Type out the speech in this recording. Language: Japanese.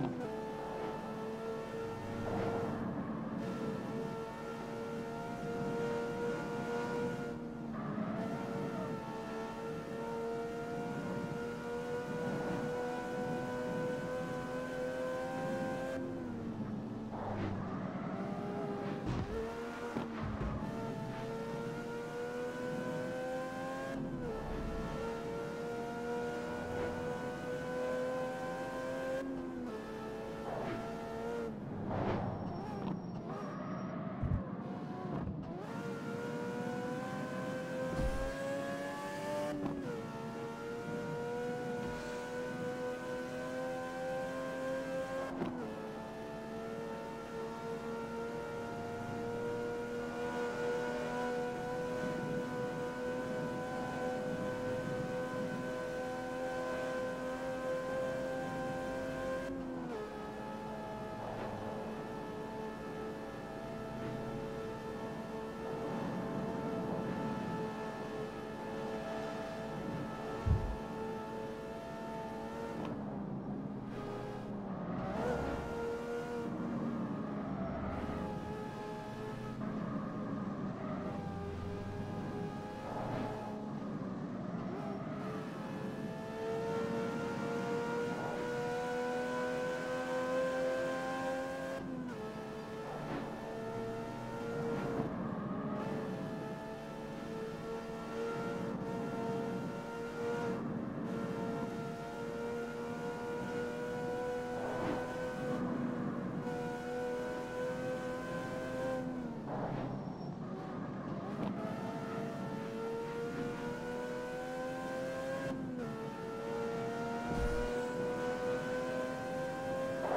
ん?